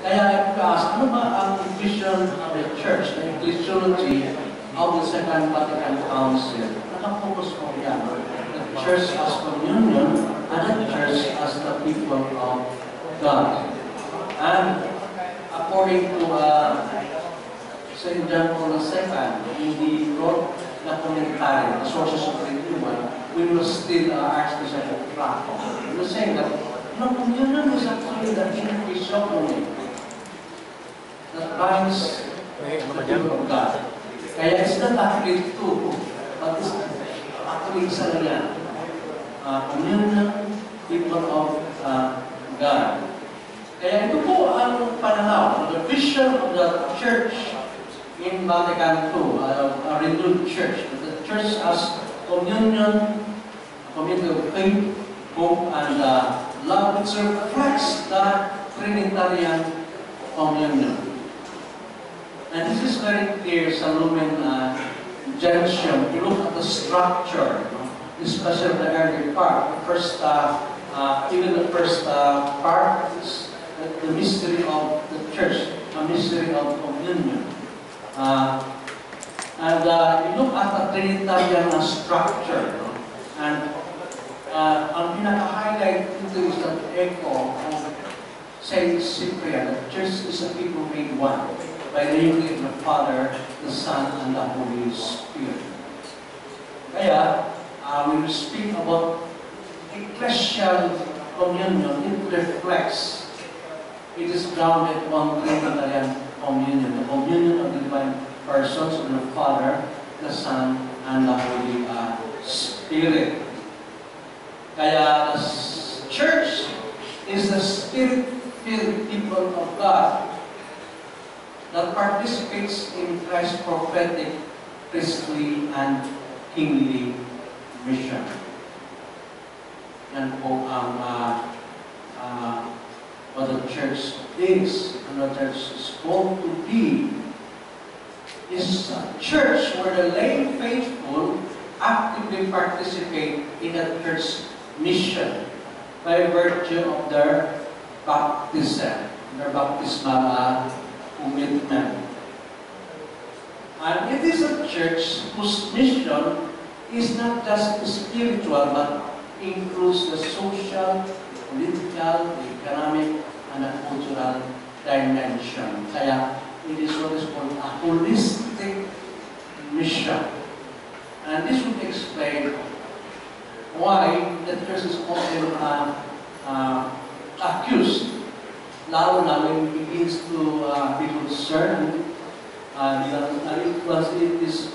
Kaya ika-ask, ano ba ang vision of the church, the ecclesiology of the Second Vatican Council? Nakapokus po yan. The church as communion and the church as the people of God. And according to uh, St. John Paul II, in the wrote the commentary, the sources of renewal, we will still uh, Archbishop of Krakow. He was saying that no, communion is actually the increase people of God. Kaya it's not actually two, but it's isa lang yan. Uh, communion, people of uh, God. Kaya ito po ang pananaw, the vision of the church in Vatican II, uh, a renewed church. The church as communion, community of faith, hope, and uh, love, which reflects the Trinitarian communion. And this is very clear sa Lumen uh. If you look at the structure, especially the early part, the first, uh, uh, even the first uh, part the, the mystery of the church, a mystery of communion. Uh, and uh, you look at the Trinitarian structure, no? and uh, ang pinaka-highlight dito is that echo of Saint Cyprian, the church is a people made one by naming the Father, the Son, and the Holy Spirit. Kaya, uh, when we speak about ecclesial communion, it reflects, it is grounded on Trinitarian communion, the communion of the divine persons of the Father, the Son, and the Holy uh, Spirit. Kaya the church is the spirit-filled people of God that participates in Christ's prophetic, priestly, and kingly mission. Yan po ang uh, uh, what the church is and what the church is called to be is a church where the lay faithful actively participate in the church mission by virtue of their baptism, their baptismal commitment. And it is a church whose mission is not just spiritual but includes the social, political, economic, and cultural dimension. Kaya it is what is called a holistic mission. And this would explain why the church is often uh, uh, accused lalo na when it begins to uh, be concerned, uh, uh, it, is,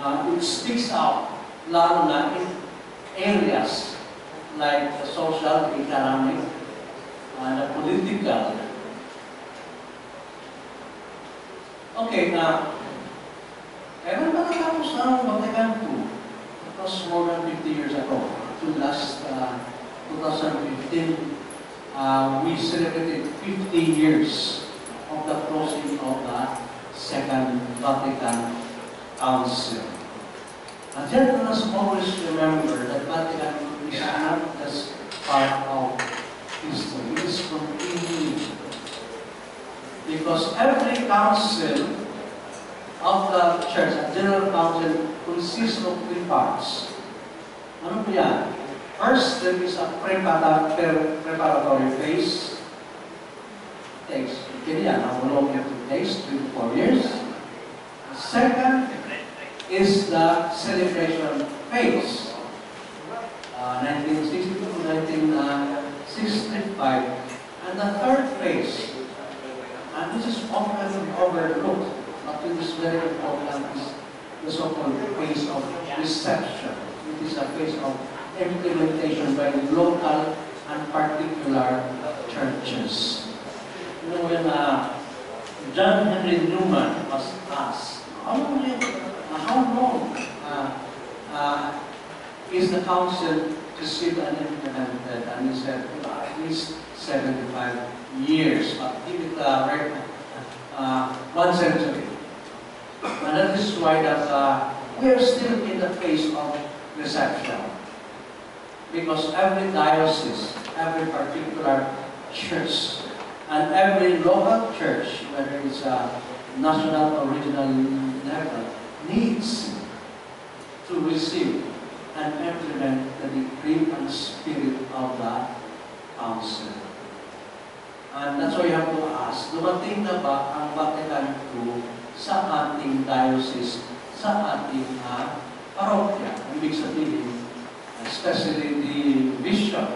uh, it speaks out, lalo na in areas like the social, economic, and the political. Okay, now, kailan ba natapos ang Vatican II? It was more than 50 years ago. To last uh, 2015, uh, we celebrated 50 years of the closing of the Second Vatican Council. And let us always remember that Vatican is not just part of history, it is continuity. Because every council of the church, a general council, consists of three parts. Ano po yan? First, there is a preparatory phase. Takes, okay, yeah, how long it takes, three to four years. Second is the celebration phase. Uh, 1962 to 1965. And the third phase, and this is often overlooked, but it is very important, is the so-called phase of reception. It is a phase of implementation by local and particular churches. You know, when uh, John Henry Newman was asked, how long, uh, uh, is the council received and implemented? And he said, well, at least 75 years, but give it uh, uh, one century. And that is why that uh, we are still in the phase of reception. Because every diocese, every particular church And every local church, whether it's a national or regional level, needs to receive and implement the decree and spirit of the council. And that's why you have to ask, dumating na ba ang Vatican II sa ating diocese, sa ating uh, parokya? Ibig sabihin, especially the bishop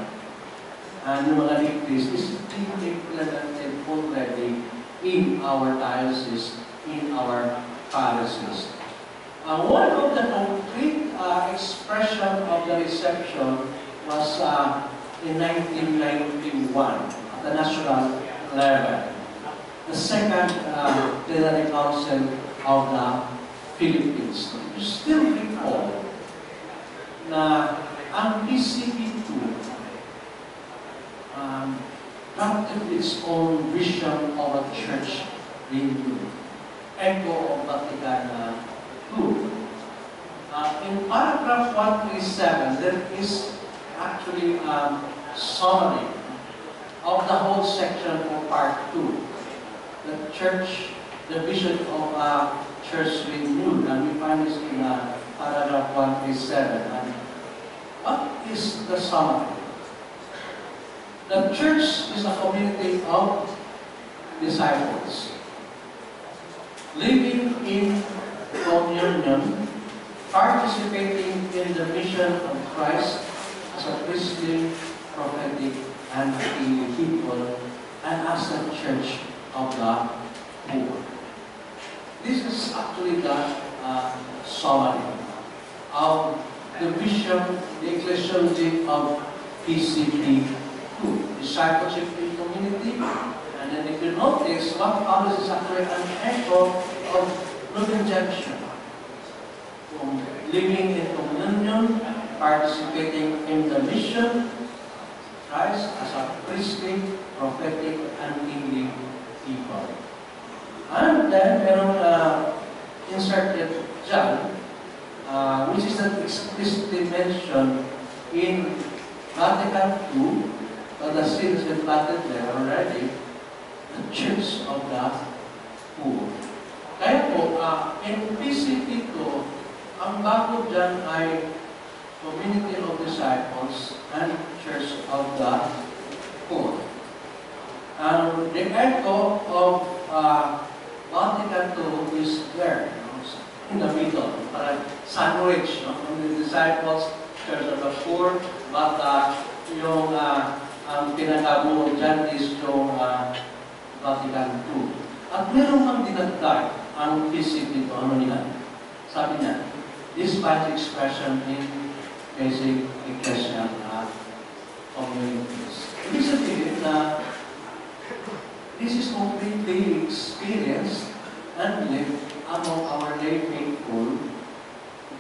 and yung mga decrees is being implemented already in our diocese, in our parishes. Uh, one of the concrete uh, expression of the reception was uh, in 1991 at the national level. The second uh, council of the Philippines. You still recall na ang PCP2 um, drafted its own vision of a church renewed. Echo of Vatican II. Uh, in paragraph 137, there is actually a summary of the whole section for part 2. The church, the vision of a church renewed, and we find this in uh, paragraph 137. And what is the summary? The church is a community of disciples living in communion, participating in the mission of Christ as a priestly, prophetic, and healing people, and as a church of the poor. This is actually the uh, summary of the vision, the ecclesiology of PCP 2, discipleship in community. And then if you notice, what follows is actually an echo of Lumen Gentium. From living in communion, participating in the mission, Christ as a priestly, prophetic, and kingly people. And then, merong uh, inserted uh, which is explicitly mentioned in Vatican II, but the sins been planted there already, the Church of the Poor. Kaya po, uh, PCP ko, ang bago dyan ay Community of Disciples and Church of the Poor. And the echo of uh, Vatican II is there, in the middle, parang sandwich, no? The disciples, Church of the Poor, but uh, yung uh, ang pinakabuo dyan is yung uh, Vatican II. At meron kang dinagdag ang PCP ito, ano nila? Sabi niya, despite expression in basic ecclesial uh, communities. Ibig sabihin na this is completely experienced and lived among our lay faithful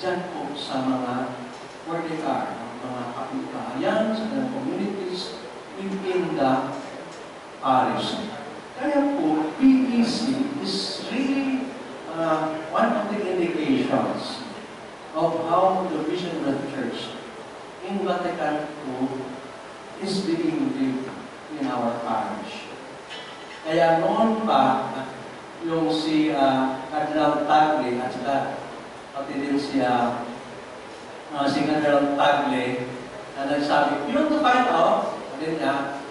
dyan po sa mga where they are, mga kapitbahayan, sa mga communities within the parish. Kaya po, PEC is really uh, one of the indications of how the vision of the church in Vatican II is being lived in our parish. Kaya noon pa, yung si uh, Cardinal Tagle at saka pati din si, uh, uh, si Cardinal Tagle na nagsabi, you want to find out, sabi niya,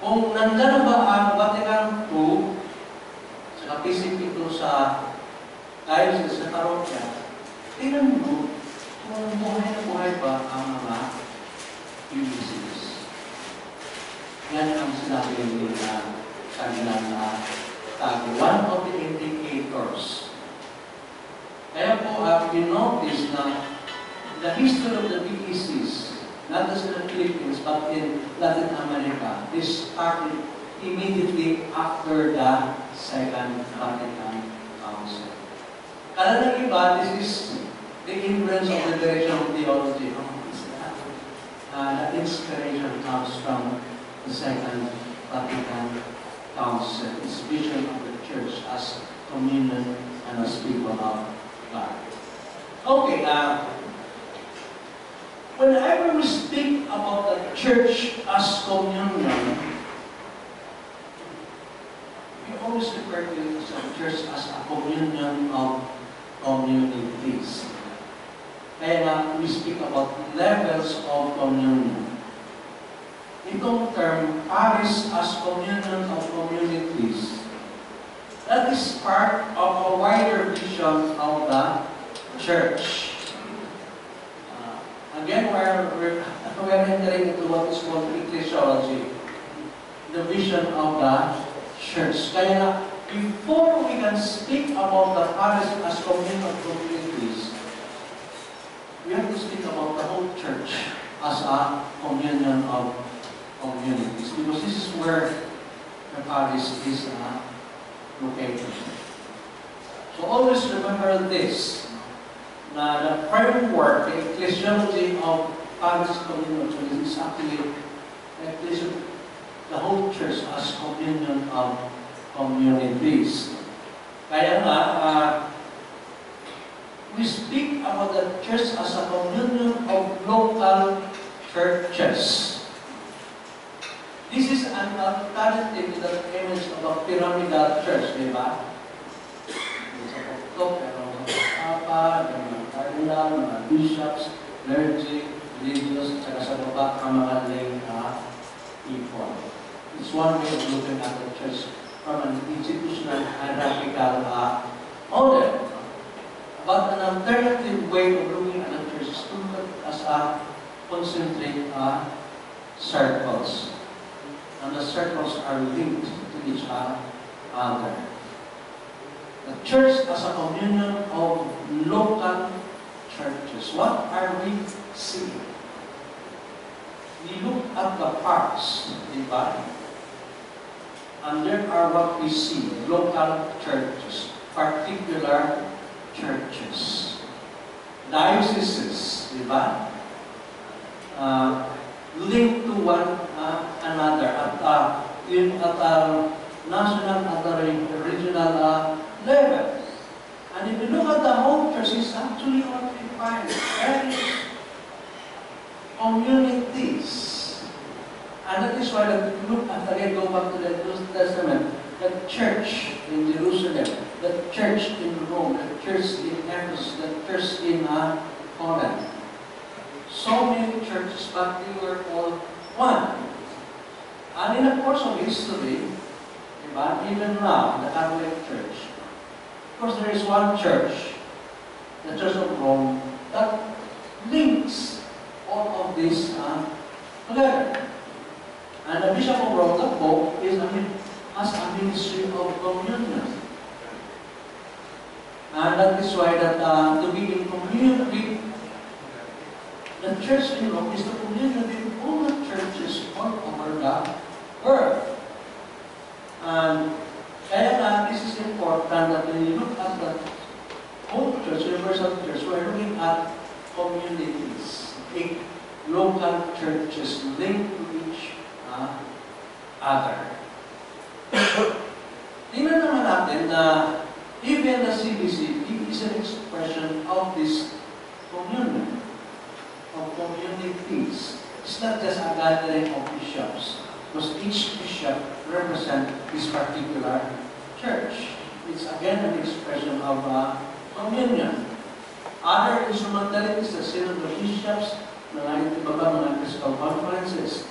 kung nandyan ba ang Vatican II sa PCP ito sa tayo sa parokya, tingnan mo kung buhay na buhay ba ang mga UBCs. Yan ang sinabi ni uh, kanila na tag one of the indicators. Kaya po, uh, we notice na the history of the BECs, not just in the Philippines, but in Latin America, this started immediately after the Second Vatican Council. Kala ng iba, this is the influence of the direction of theology. No? Uh, the inspiration comes from the Second Vatican Council. It's vision of the church as communion and as people of God. Okay, uh, whenever we speak about the church as communion, we always refer to a church as a communion of communities. Kaya nga, we speak about levels of communion. Itong term, parish as communion of communities, that is part of a wider vision of the church. Uh, again, we're, we're, entering into what is called ecclesiology, the vision of the church. Kaya before we can speak about the parish as communion of communities, we have to speak about the whole church as a communion of communities because this is where the parish is uh, located. So always remember this, na the framework, the ecclesiology of parish communion is actually the whole church as communion of communities. Kaya nga, uh, we speak about the church as a communion of local churches. This is an alternative to the image of a pyramidal church, di ba? Sa pagtok, meron mga papa, meron mga cardinal, mga bishops, clergy, religious, at sa baba ang mga lay na people. It's one way of looking at the church from an institutional hierarchical uh, model. But an alternative way of looking at the church is to look as a concentric uh, circles. And the circles are linked to each other. The church as a communion of local churches. What are we seeing? We look at the parts, di ba? And there are what we see, local churches, particular churches. Dioceses, di ba? Uh, linked to one another at in at national at regional uh, level. And if you look at the whole it's actually what we find very communities. And that is why if you look at again, go back to the New Testament, the church in Jerusalem, the church in Rome, the church in Ephesus, the church in uh, Corinth. So many churches, but they were all one. And in the course of history, diba, even now, the Catholic Church, of course there is one church, the Church of Rome, that links all of this uh, together. And the Bishop of Rome, the Pope, is a, has a ministry of communion. And that is why that uh, to be in communion the church in Rome is the communion at communities, okay? local churches linked to each uh, other. Tingnan naman natin na even the CBC is an expression of this communion, of communities. It's not just a gathering of bishops, because each bishop represents this particular church. It's again an expression of uh, communion. Other instrumentalities, the Synod of Bishops, mga iba ba mga Episcopal conferences.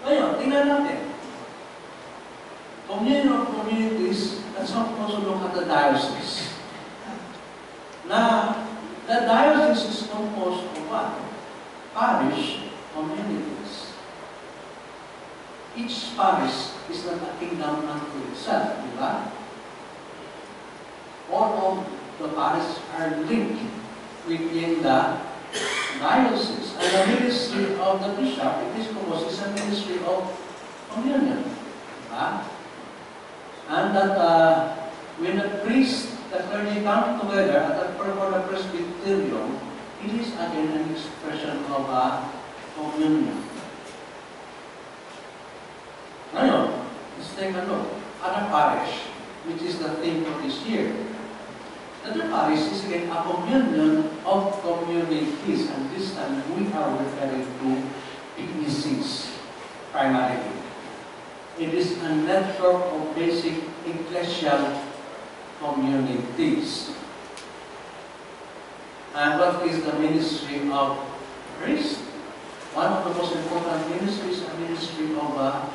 Ngayon, tingnan natin. Communion of communities, let's also look at the diocese. Na the diocese is composed of what? Parish communities. Each parish is not a kingdom unto itself, di ba? All of the parishes are linked within the diocese. And the ministry of the bishop, episcopos, is a ministry of communion. And that uh, when the priest, the clergy come together at the for the presbyterium, it is again an expression of uh, communion. Ngayon, let's take a look at a parish, which is the theme for this year. The parish is again a communion of communities, and this time we are referring to BECs primarily. It is a network of basic ecclesial communities. And what is the ministry of priest? One of the most important ministries is the ministry of uh,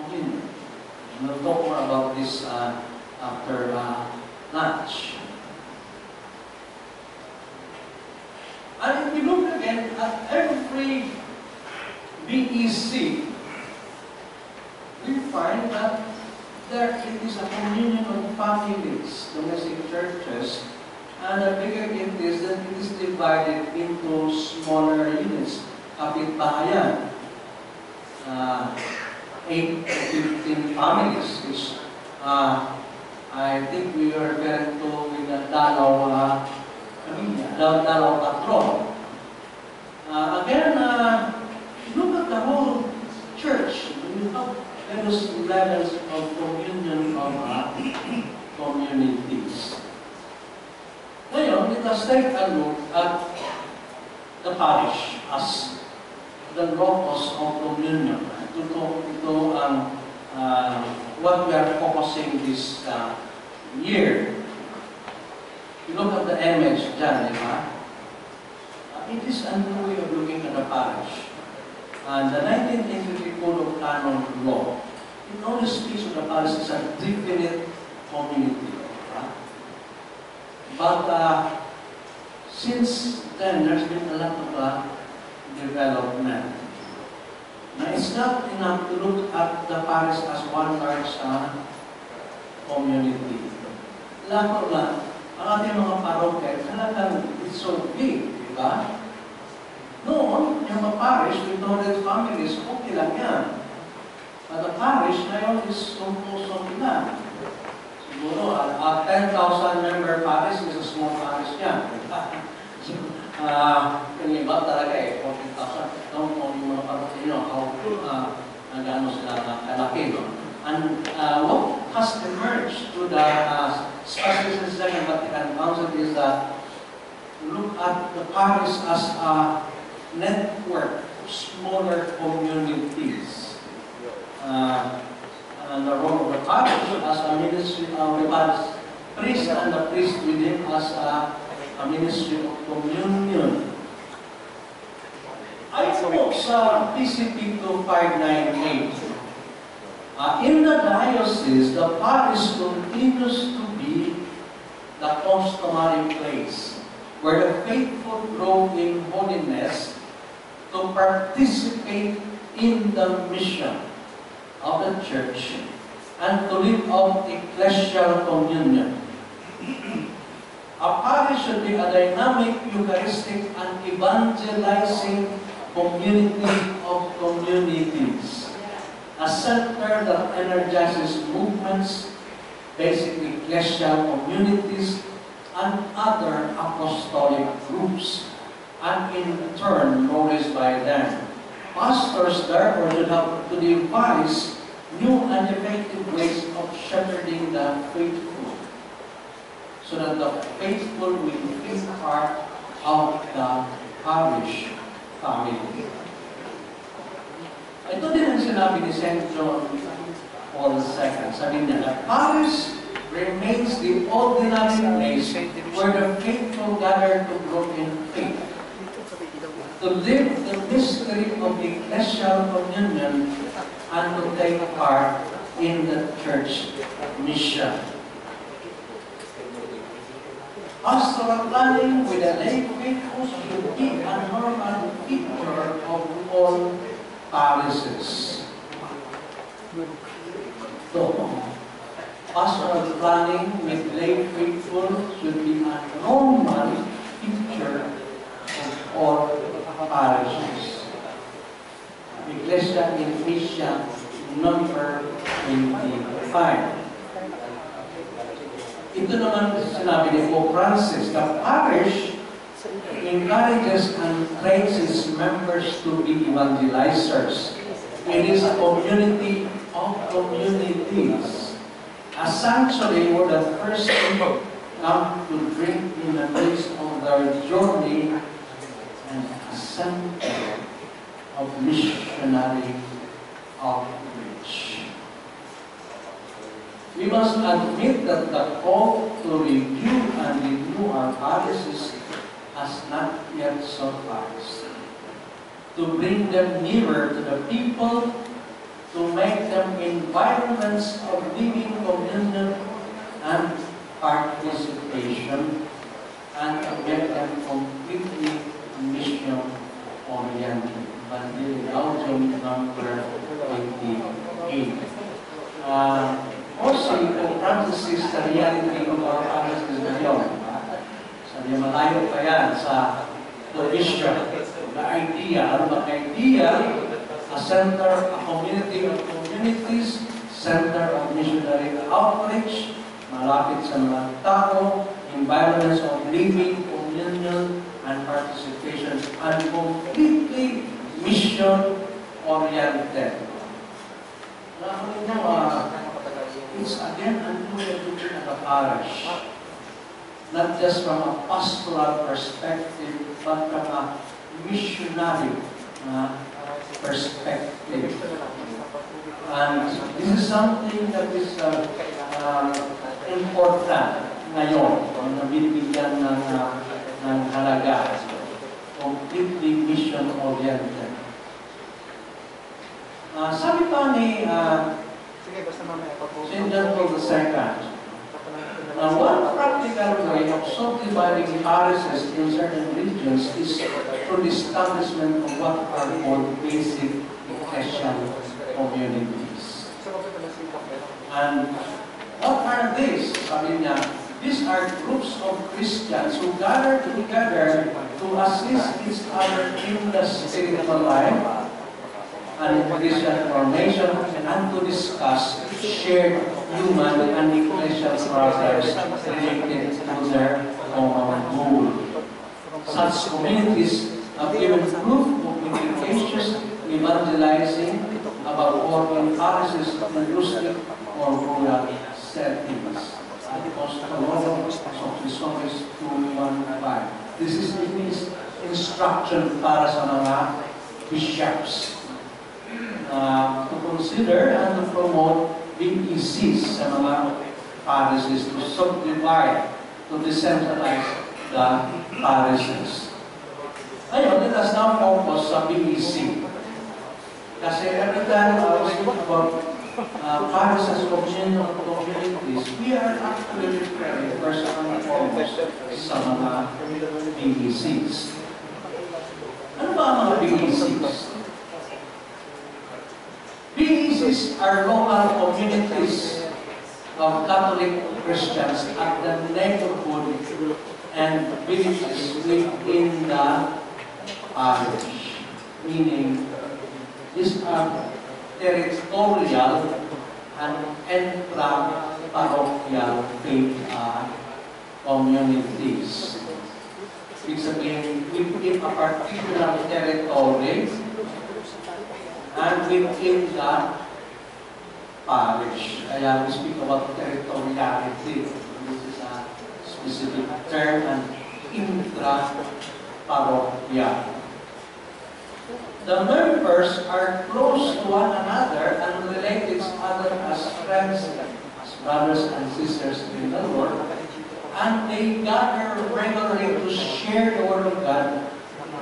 communion. And we'll talk more about this uh, after uh, lunch. And if we look again at every BEC, we find that there it is a communion of families, domestic churches, and the bigger it is that it is divided into smaller units, kapitbahayan, uh, 8 to 15 families, which uh, I think we are going to with the Dalaw uh. Uh, again, uh, look at the whole church. Have various levels of communion of uh, communities. Ngayon, let us take a look at the parish as the locus of communion. Ito, ito ang uh, what we are focusing this uh, year. You look at the image dyan, di ba? Uh, it is a new way of looking at the parish. And the 1983 Code of Canon Law, it only speaks of the parish as a definite community. Right? But uh, since then, there's been a lot of uh, development. Now, it's not enough to look at the parish as one large uh, community. Lako lang, ang ating mga parokya, talagang it's so big, di ba? Noon, yung mga parish with 200 families, okay lang yan. But the parish ngayon is composed of ilan? Siguro, a, a 10,000 member parish is a small parish yan. so, uh, yung iba talaga eh, 40,000. Don't know yung mga parish, you know, how, uh, nagano sila kalaki, no? And uh, what has emerged through the uh, especially since Second Vatican Council is that look at the parish as a network of smaller communities. Uh, and the role of the parish as a ministry of the parish priest and the priest within as a, a ministry of communion. Ayon po sa PCP 2598, Uh, in the diocese, the parish continues to be the customary place where the faithful grow in holiness to participate in the mission of the church and to live out ecclesial communion. A parish should be a dynamic, Eucharistic, and evangelizing community of communities a center that energizes movements, basic ecclesial communities, and other apostolic groups, and in turn nourished by them. Pastors therefore should have to devise new and effective ways of shepherding the faithful, so that the faithful will be part of the parish family. Ito din ang sinabi ni St. John Paul II. Sabi niya, the parish remains the ordinary place where the faithful gather to grow in faith, to live the mystery of the ecclesial communion, and to take part in the church mission. Pastoral planning with the lay faithful should be a normal feature of all parishes. So, pastoral planning with lay faithful should be a normal feature of all parishes. Iglesia in Asia, number 25. Ito naman sinabi ni Pope Francis, the parish encourages and trains its members to be evangelizers. It is a community of communities. A sanctuary where the first people come to drink in the midst of their journey and a center of missionary outreach. We must admit that the call to review and renew our policies has not yet sufficed. To bring them nearer to the people, to make them environments of living communion and participation, and to make them completely mission-oriented. Gaudium number 88. Uh, also, kung practices sa reality of our practices ngayon, sabi niya, malayo pa yan sa the vision, the idea. Ano ba idea? A center, a community of communities, center of missionary outreach, malapit sa mga tao, environments of living, communion, and participation, and completely mission-oriented. Alam mo, uh, it's again a new education of the parish. Not just from a pastoral perspective, but from a missionary uh, perspective. And this is something that is uh, uh, important ngayon, kung nabibigyan ng, uh, ng halaga. Completely mission-oriented. Uh, sabi pa ni uh, Sige, basta mamaya pa po. St. John Paul II, Now, one practical way of subdividing parishes in certain regions is through the establishment of what are called basic Christian si Kapit. And what are these? Sabi niya, these are groups of Christians who gather together to assist each other in the spiritual life and in Christian formation and to discuss shared human and ecclesial problems related to their common goal. Such communities have given proof of efficacious evangelizing about working parishes in rustic or rural settings. Apostologos of Christophis 215. This is English instruction para sa mga bishops uh, to consider and to promote BECs sa mga parishes to subdivide, to decentralize the parishes. Ngayon, let us now focus sa BEC. Kasi every time I was about uh, parishes, communion, communities, we are actually preparing first and foremost sa mga BECs. Ano ba ang mga BECs? BECs are local communities of Catholic Christians at the neighborhood and villages within the parish. Meaning, these are territorial and intra-parochial faith uh, communities. Ibig sabihin, within a particular territory, and within the parish. Kaya we speak about territoriality. This is a specific term and intra-parochial. The members are close to one another and relate each other as friends, as brothers and sisters in the Lord, and they gather regularly to share the Word of God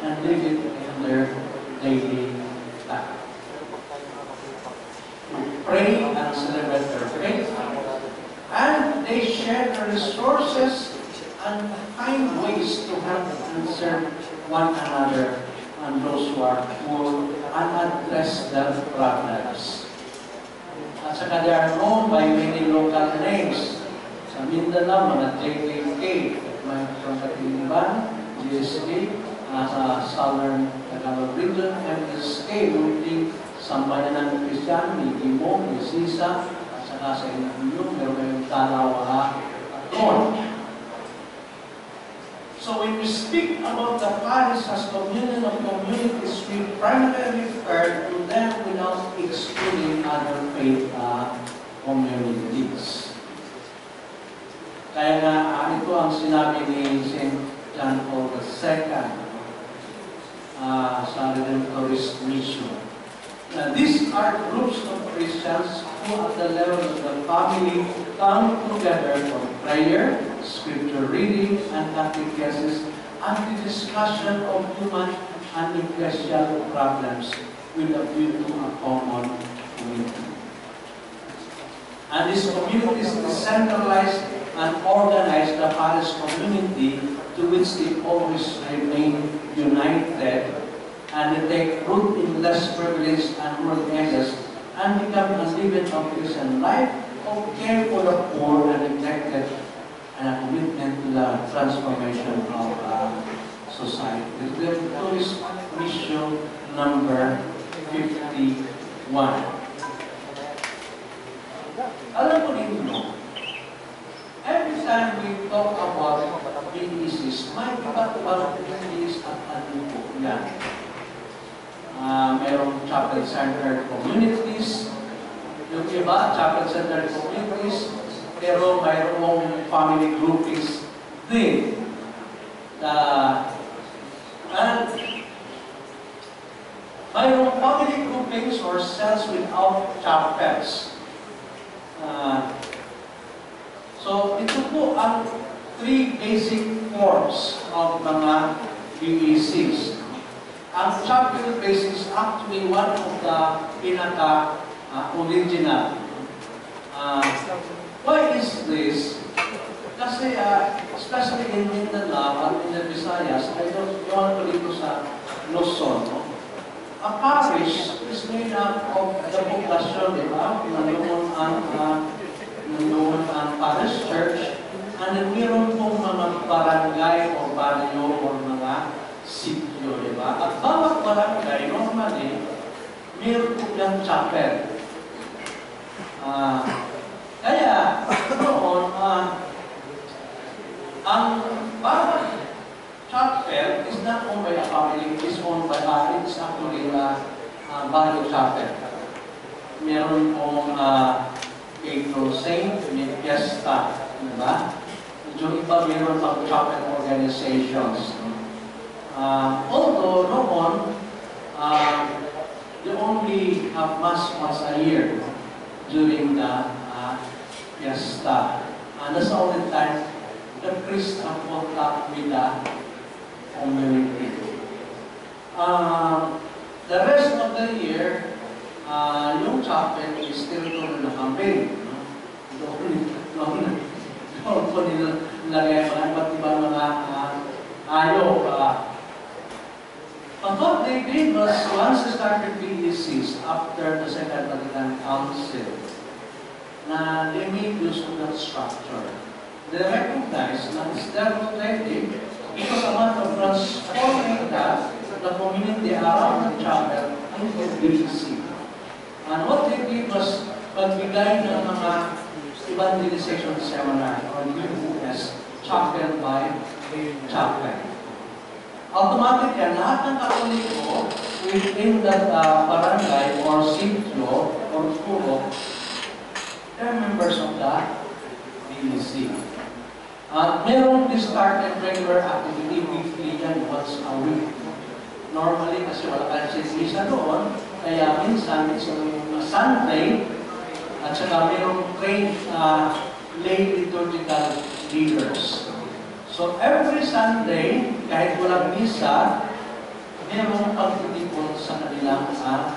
and live it in their daily life pray and celebrate their faith. And they share their resources and find ways to help and serve one another and those who are poor and address their problems. At saka they are known by many local names. Sa Mindanao, mga JKK, may from Katiliban, GSK, uh, sa Southern Tagalog region, MSK, Munting sambayanan ng Kristiyano, may Timog, may Sisa, at saka sa Inyong, meron kayong Talawa doon. So when we speak about the parish as communion of communities, we primarily refer to them without excluding other faith uh, communities. Kaya nga, uh, ito ang sinabi ni St. John Paul II uh, sa Redemptorist Mission. Now, these are groups of Christians who at the level of the family come together for prayer, scripture reading, and catechesis, and the discussion of human and ecclesial problems with a view to a common community. And this community is decentralized and organized the parish community to which they always remain united and they take root in less privileged and rural areas and become a living of Christian life of care for the poor and neglected and a commitment to the transformation of uh, society. This is mission number 51. Alam mo ninyo, every time we talk about BECs, may iba't ibang BECs at ano po yan. Ah, merong chapel-centered communities, yung iba, chapel-centered communities, pero mayroong family groupings din. Uh, and mayroong family groupings or cells without chapels. Ah, so, ito po ang three basic forms of mga BECs. Ang chapel base is actually one of the pinaka ah, original. Ah, why is this? Kasi, ah, especially in Mindanao at in the Visayas, I don't want ko dito sa Luzon, no? A parish is made up of the population, di ba? Nandoon ang, uh, nandoon ang parish church, and then meron pong mga barangay o barrio o mga sityo, di ba? At bawat barangay, normally, meron po yung chapel. Ah, kaya, noon, ah, ang bawat chapel is not owned by a family, it is owned by a, it's actually a, a barrio chapel. Meron pong uh, patron saint, may fiesta, di ba? Yung iba meron pang chapel organizations. Uh, although noon, uh, they only have mass once a year during the fiesta. And that's the time the priest have contact with the community. Uh, the rest of the year, uh, yung chapel is still to na campaign. Doon, doon, doon po nila nilagay mga iba't ibang mga uh, ayaw. Uh, but what they did was, once they started BECs after the Second Vatican Council, na they made use of that structure. They recognize that it's it was a matter of transforming that, the community around the chapel into BC. And what they did was magbigay ng mga evangelization seminar or UUS, chapel by chapel. Automatic yan, lahat ng katoliko within that uh, barangay or sitio or puro, they're members of the BEC. At merong discarded regular activity weekly yan once a week. Normally, kasi wala ka sa doon, kaya minsan it's on Sunday, at saka merong trained uh, lay liturgical leaders. So every Sunday, kahit walang misa, merong pagtitipon sa kanilang uh,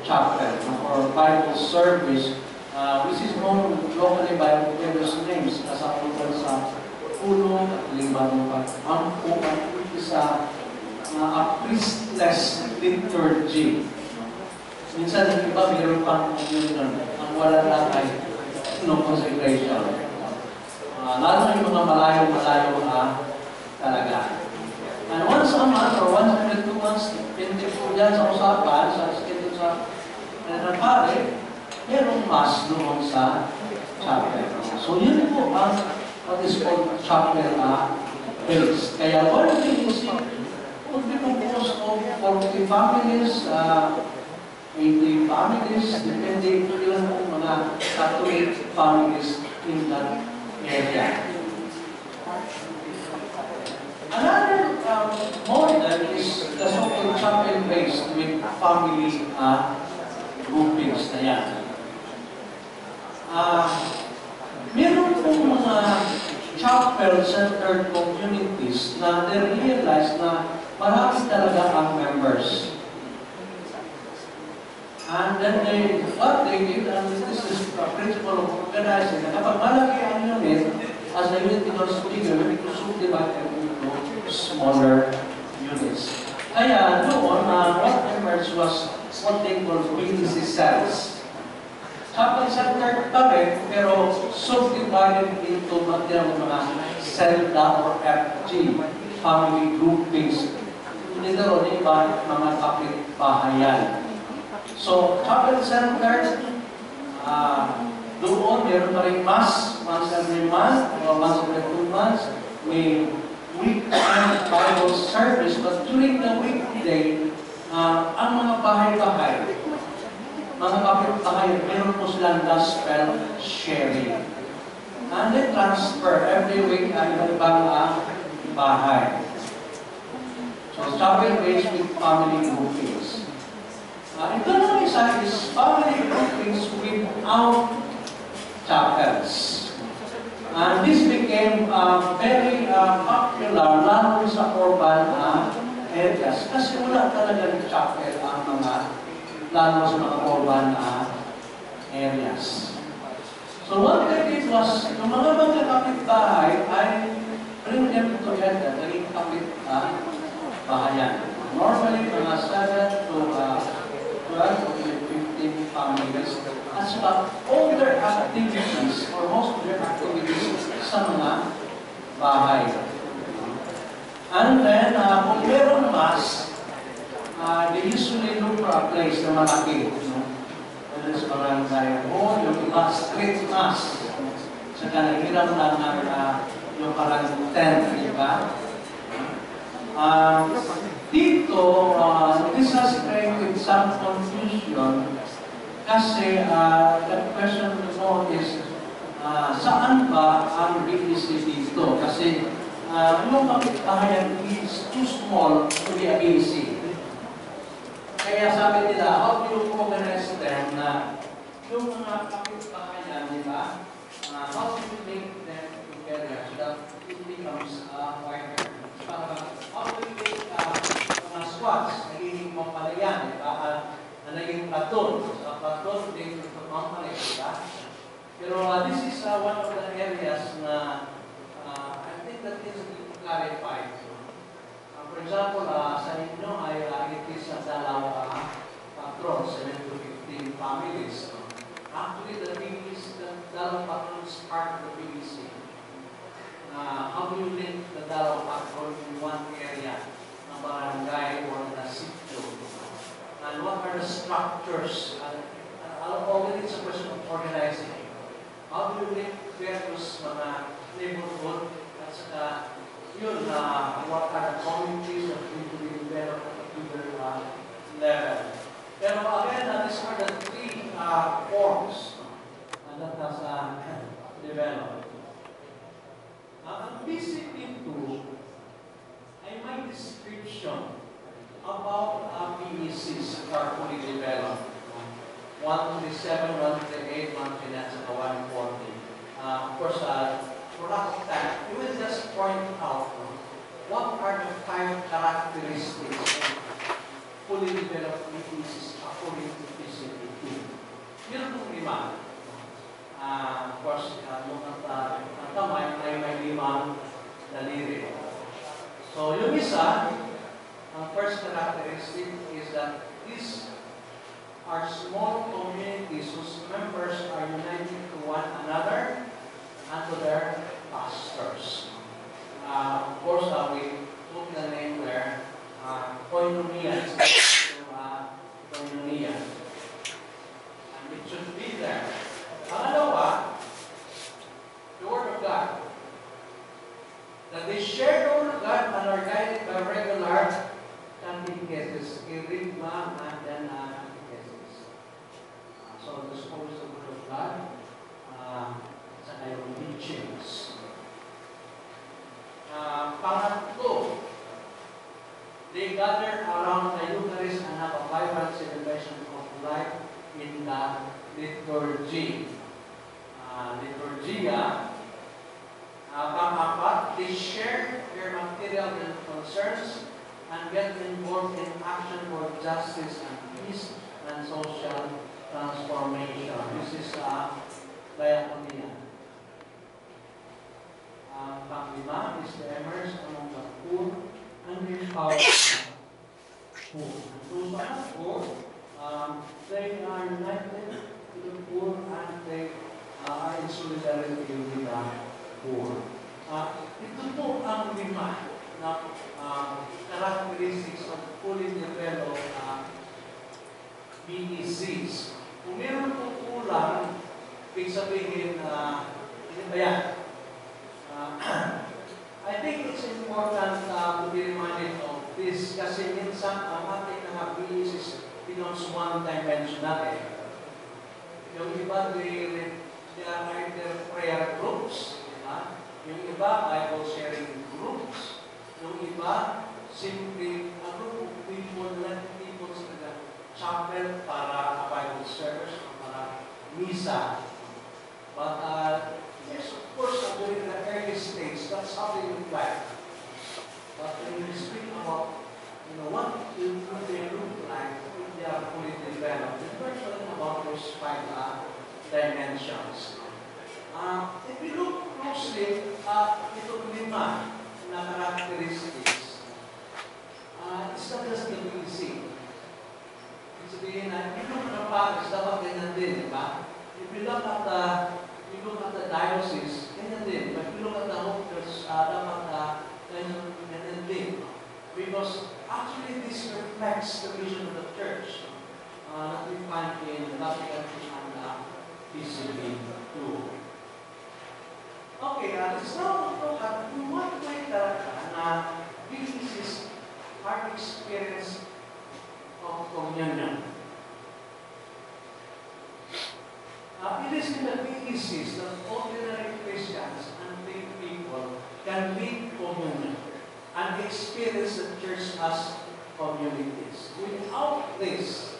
chapel or Bible service uh, which is known locally by various names, kasabutan sa puno at limbang pa. Ang upan is a, uh, a priestless liturgy. Minsan ang iba mayroon pang communion, ang wala lang ay no consecration. Uh, lalo na yung mga malayo-malayo uh, talaga. And once a month or once every two months, hindi po yan sa usapan, sa schedule sa uh, pare, merong mass doon sa chapel. So yun po ang what is called chapel uh, base. Kaya one thing is would be composed of 40 families, uh, 80 families, depending on ilan po mga Catholic families in that area. Another um, model is the so-called chapel-based with family uh, groupings na yan. Ah, meron pong mga chapel-centered communities na they-realize na marami talaga ang members. And then they, what they did, and this is the principle of organizing, na kapag malaki ang unit, as the unit becomes bigger, we to subdivide into smaller units. Kaya noon, uh, what emerged was what they call BEC cells. Chapel-centered pa rin, pero subdivided into mga CELDA or FG, family groupings. Hindi na rin iba mga kapitbahayan. So, chapel-centered, ah, doon meron pa rin mass, once every month, or once every two months, may weekend Bible service, but during the weekday, ah, ang mga bahay-bahay, mga kapitbahay, meron po silang gospel sharing. They transfer every week ang ibang ah, bahay. So, chapel-based with family groupings. Uh, ito naman isa is family groupings without chapels. And this became uh, very uh, popular lalo sa urban uh, areas kasi wala talaga ng chapel ang mga lalo sa mga urban uh, areas. So what they did was, yung mga mga kapitbahay ay bring them together, naging kapit uh, bahayan. Normally, mga 7 to uh, 12 or 15 families at saka all their activities or most of their activities sa mga bahay. And then, uh, kung meron mass, uh, they usually look for a place na malaki. No? Whether it's barangay hall, yung iba street mass. Saka naghiram lang ng uh, yung parang tent, di ba? Uh, dito, uh, this has created some confusion kasi uh, the question mo is uh, saan ba ang BEC dito? Kasi uh, yung kapitbahayan is too small to be a BEC. Kaya sabi nila, how do you organize them na yung mga kapitbahayan, di ba? Uh, how do you make them together so that it becomes uh, wider? Para, how do you make uh, mga squads, nagiging pampalayan, di ba? Uh, na naging platoon. Sa platoon, they to company, di ba? Pero uh, this is uh, one of the areas na uh, I think that needs to be clarified. For example, uh, sa inyo ay uh, it is a dalaw uh, patron, 7 to 15 families. No? Actually, the BBC, the dalaw patron is part of the BBC. Uh, how do you link the dalaw patron in one area, ng barangay or the sitio? And what are the structures? And, uh, already it's a question of organizing. How do you link various mga neighborhood at saka yun na what are the communities that to be developed at a bigger uh, level. Pero again, uh, these are the three uh, forms uh, that has uh, developed. Uh, ang BCP2 ay may description about uh, PECs that are fully developed. 137, 138, 139, and 140. Uh, of course, uh, of time, we will just point out what are the five characteristics of fully developed PECs according to PCP2. Meron pong lima. Uh, of course, uh, yung at, uh, ang kamay ay may limang daliri. So, yung isa, ang first characteristic is that these are small communities whose members are united to one another and to their pastors. Uh, of course, uh, we took the name there, uh, koinonia, uh, koinonia. And it should be there. Pangalawa, the Word of God. That they share the Word of God and are guided by regular catechesis, kerygma, and then uh, catechesis. Uh, so the scholars of para Bible service, para misa. But uh, yes, of course, uh, during the early stage, that's how they look like. But when you speak about, you know, what they look like when they are fully developed, we're talking about those five uh, dimensions. Uh, if you look closely at itong lima na characteristics, uh, it's not just the BC. Sabihin na, the ganyan din, di ba? If you look at the, if you look at the diocese, ganyan din. If you look at the hopers, uh, dapat uh, ganyan, ganyan din. Because actually this reflects the vision of the church uh, that we find in Vatican II and uh, PCB too. Okay, uh, let's now look at what way talaga na this is our experience Uh, it is in the BECs that ordinary Christians and lay people can live communion and experience the church as communities. Without this,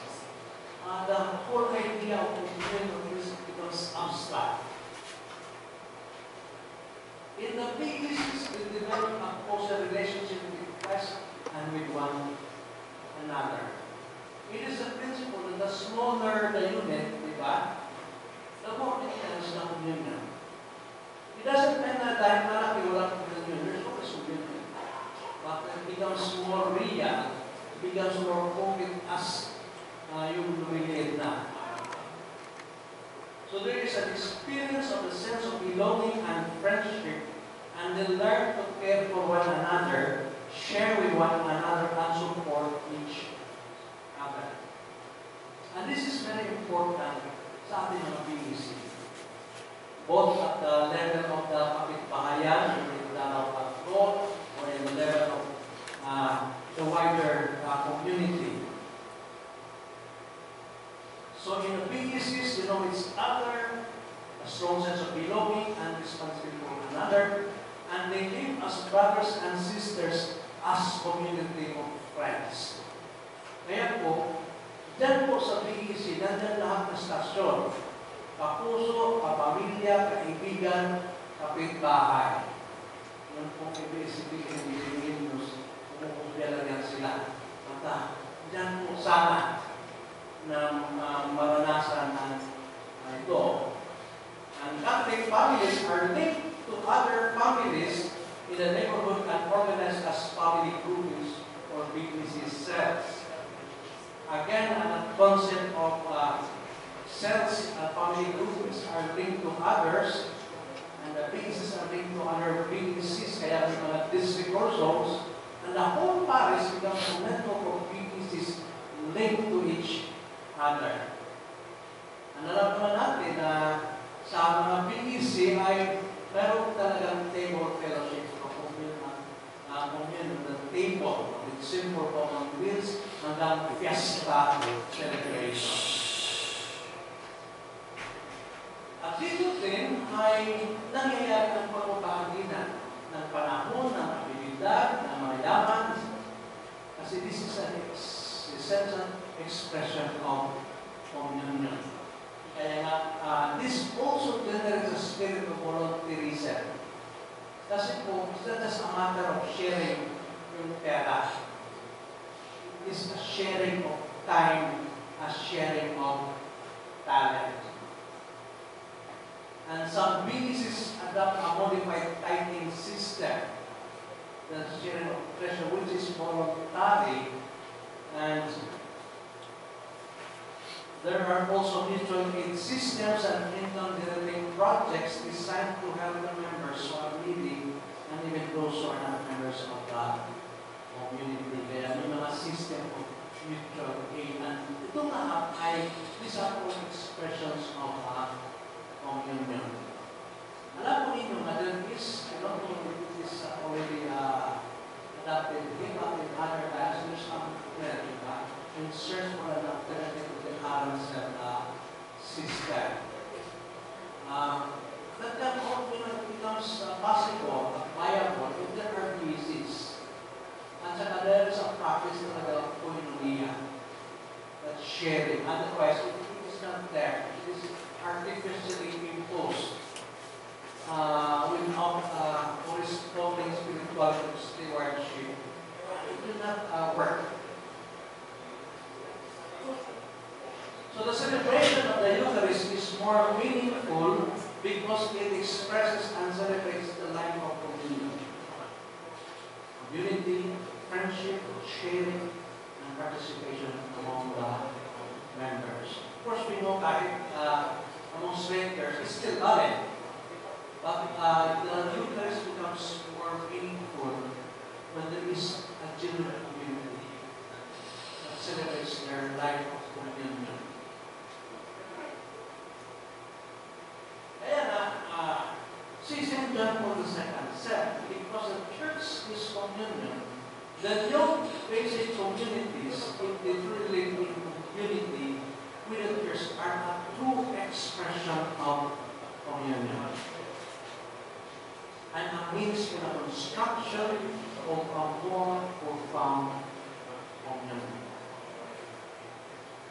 uh, the whole idea of communion is- becomes abstract. In the BECs, we develop a closer relationship with Christ and with one another. It is a principle that the smaller the unit, di ba, the more it becomes na communion. It doesn't mean na dahil malaki wala communion, there's always communion. But it becomes more real, it becomes more concrete as uh, yung lumiliit na. So there is an experience of the sense of belonging and friendship, and they learn to care for one another, share with one another, and support each other. And this is very important sa ating mga BEC. Both at the level of the level of patrol, or in the level of uh, the wider uh, community. So in the BECs, you know, it's other, a strong sense of belonging and responsibility for one another, and they live as brothers and sisters as community of friends. Kaya po, dyan po sa PEC, nandyan lahat ng stasyon. Kapuso, kapamilya, kaibigan, kapitbahay. Yan po ibig sabihin ni Jesus, kumukumpya lang yan sila. At ah, dyan po sana na maranasan ng uh, ito. And Catholic families are linked to other families in the neighborhood and organized as family groups or BPC cells. Again, the concept of uh, cells and family groups are linked to others and the BPCs are linked to other BPCs, kaya may mga zones, and the whole parish becomes a network of BPCs linked to each other. Ang alam naman natin na sa mga BEC ay meron talagang table fellowship o commune uh, commune ng table simple common meals hanggang fiesta celebration. At dito din ay nangyayari ng pagpapahaginan ng panahon, ng abilidad, ng mayaman. Kasi this is an essential expression of communion. Kaya nga, uh, this also generates a spirit of volunteerism. Kasi po, it's not just a matter of sharing yung pera. Is a sharing of time, a sharing of talent. And some BECs adopt a modified tithing system. The sharing of treasure, which is voluntary and there are also mutual aid systems and income generating projects designed to help the members who are needy and even those who are not members of the community. Kaya may mga system of mutual aid. And ito nga ay these are all expressions of uh, communion. Alam mo ninyo na there is, I don't know if it is uh, already uh, adopted here, but in other times, there's some prayer, di ba? In search for an alternative to the arancel uh, system. Uh, that can all you know, becomes uh, possible, viable, if there are visits. At saka there is a practice talaga of koinonia, that sharing. Otherwise, if it is not there, it is artificially imposed uh, without uh, corresponding spiritual stewardship. It will not uh, work. So the celebration of the Eucharist is more meaningful because it expresses and celebrates the life of communion. Unity, friendship, sharing, and participation among the members. Of course, we know kahit uh, among strangers, it's still valid. But uh, the Eucharist becomes more meaningful when there is a genuine community that celebrates their life of communion. Kaya na, uh, St. John Paul II said, because the church is communion, the new basic communities, if they truly live in unity the church, are a true expression of communion. And a means for the construction of a more profound communion.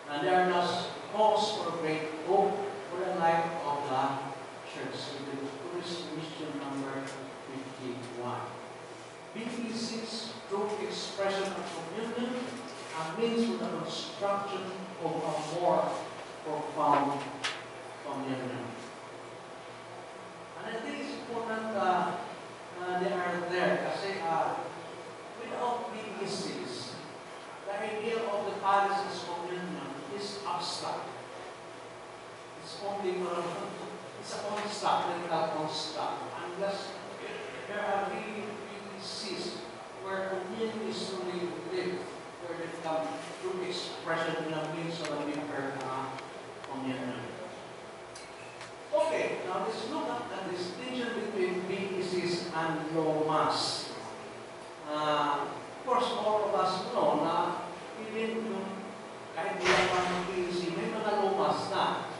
And there thus calls for a great hope for the life of the church in the tourist mission number 51. BECs through expression of communion and means for the construction of a more profound communion. And I think it's important uh, uh, they are there kasi uh, without BECs, the idea of the palace's communion is abstract. It's only for it's a construct, medical construct. Unless there are really PPCs where communion is truly lived, where they come through expression in a means of a deeper uh, communion. Okay, now let's look at the distinction between BPCs and low mass. Uh, of course, all of us know na even yung kahit di lang ng PEC, may mga low mass na.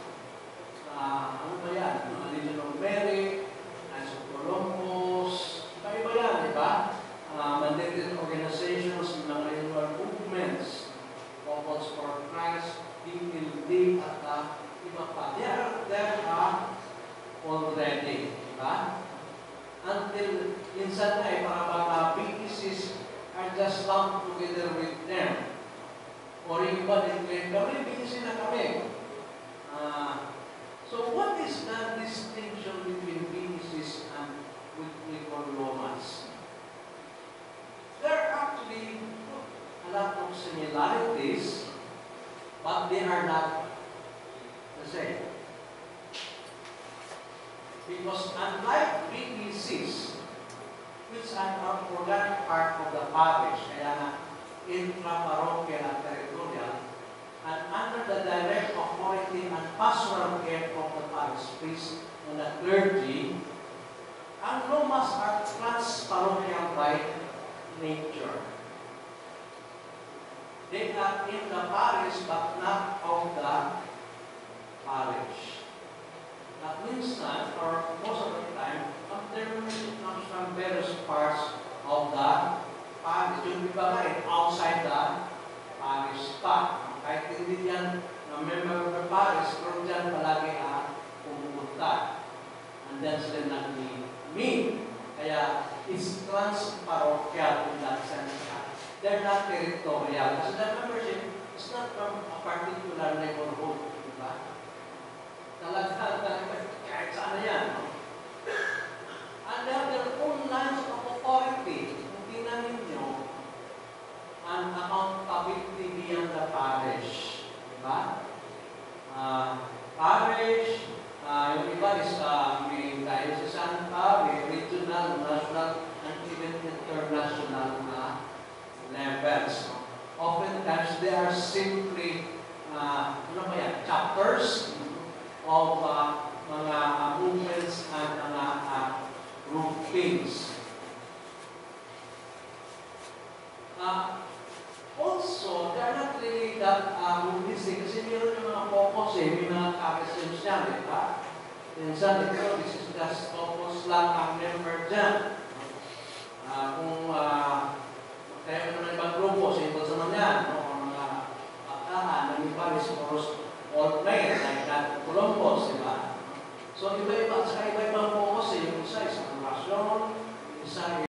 Ah, ano ba yan? Mga Legion of Mary, Knights of Columbus, iba-iba yan, di ba? Uh, mandated organizations, mga renewal movements, Couples for Christ, DPLD, at uh, iba pa. There, there are already, di ba? Until minsan na eh, para mga PECs are just lumped together with them. Or yung iba din claim, kami, PEC na kami. Ah, So what is the distinction between Venus and with we call Romans? There are actually a lot of similarities, but they are not the same. Because unlike VPCs, which are an organic part of the parish, kaya na intraparochial and territorial, and under the direct authority and pastoral care of the parish priest and the clergy, ang Romas are trans-parochial by nature. They are in the parish but not of the parish. That means that, or most of the time, ang termination comes from various parts of the parish. Yung iba nga eh, outside the parish pa. Kahit hindi yan na member of the parish, pero dyan palagi ang pumupunta. And then sila nag-meet. Kaya it's trans-parochial in that sense. They're not territorial. Kasi the membership is not from a particular neighborhood. Diba? Talaga, talaga, kahit saan yan. no? And they have their own lines of authority. Kung tingnan ninyo, and accountability beyond the parish. Diba? Ah, parish, ah, yung iba Paris, uh, may sa Santa, may regional, national, and even international na levels. Oftentimes, they are simply, uh, ano ba yan, chapters of uh, mga uh, movements and mga uh, groupings. Uh, Also, cannot relate that um, uh, movies kasi meron yung mga focus eh, may mga captions niya, di ba? Minsan, ito, this is just focus lang ang member dyan. Uh, kung uh, kaya mo naman ibang grupo, simple sa naman yan, no? ang mga aktahan, ng iba is almost all men, like that Columbus, di ba? So, iba-iba, at saka iba-ibang focus eh, yung isa, isang relasyon, isa